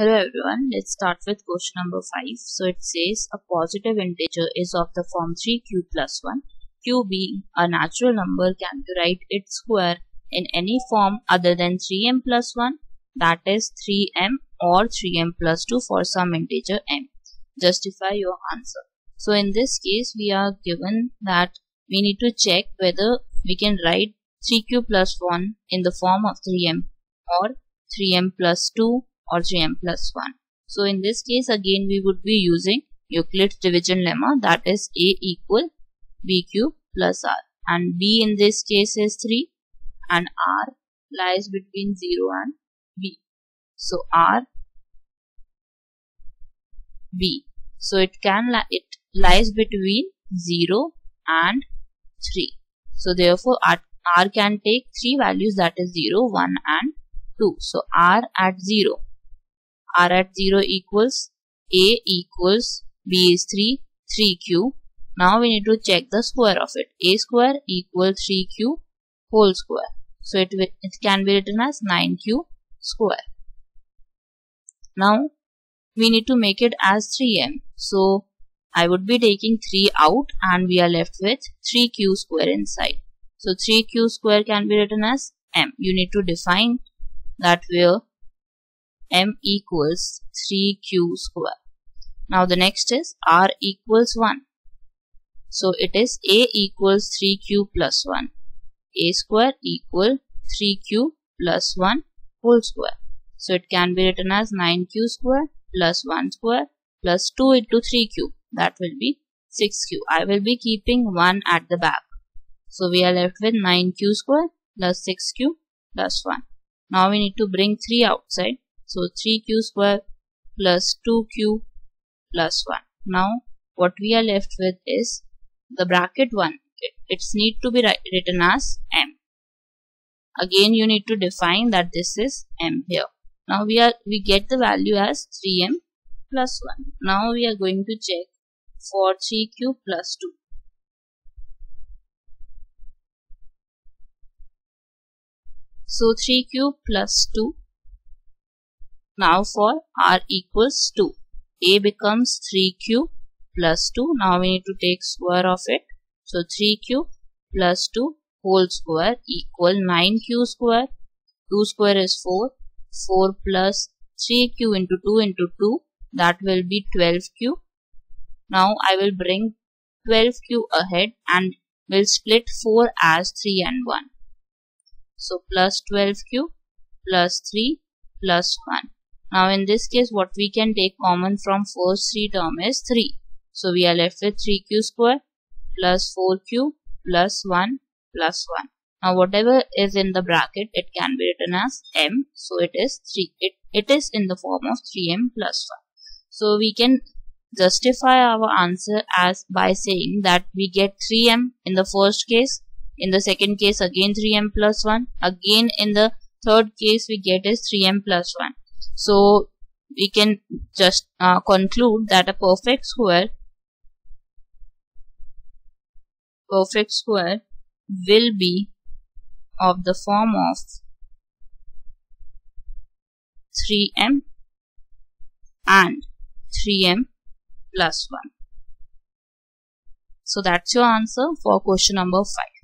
Hello everyone, let's start with question number 5. So it says a positive integer is of the form 3q plus 1. q being a natural number can be write its square in any form other than 3m plus 1 that is 3m or 3m plus 2 for some integer m. Justify your answer. So in this case we are given that we need to check whether we can write 3q plus 1 in the form of 3m or 3m plus 2 or 3m plus 1. So in this case again we would be using Euclid's division lemma that is a equal bq plus r and b in this case is 3 and r lies between 0 and b. So r b. So it can li it lies between 0 and 3. So therefore r, r can take three values that is 0, 1 and 2. So r at 0 r at 0 equals a equals b is 3 3q now we need to check the square of it. A square equal 3q whole square. So it, it can be written as 9q square. Now we need to make it as 3m so I would be taking 3 out and we are left with 3q square inside. So 3q square can be written as m. You need to define that where m equals 3q square. Now the next is r equals 1. So it is a equals 3q plus 1. a square equal 3q plus 1 whole square. So it can be written as 9q square plus 1 square plus 2 into 3q. That will be 6q. I will be keeping 1 at the back. So we are left with 9q square plus 6q plus 1. Now we need to bring 3 outside. So 3q square plus 2q plus 1. Now what we are left with is the bracket 1. It's need to be written as m. Again you need to define that this is m here. Now we are we get the value as 3m plus 1. Now we are going to check for 3q plus 2. So 3q plus 2 now for r equals 2. a becomes 3q plus 2. Now we need to take square of it. So 3q plus 2 whole square equal 9q square. 2 square is 4. 4 plus 3q into 2 into 2 that will be 12q. Now I will bring 12q ahead and will split 4 as 3 and 1. So plus 12q plus 3 plus 1. Now in this case what we can take common from first three term is 3. So we are left with 3q square plus 4q plus 1 plus 1. Now whatever is in the bracket it can be written as m. So it is 3. It, it is in the form of 3m plus 1. So we can justify our answer as by saying that we get 3m in the first case. In the second case again 3m plus 1. Again in the third case we get is 3m plus 1. So we can just uh, conclude that a perfect square perfect square will be of the form of 3m and 3m plus 1. So that's your answer for question number 5.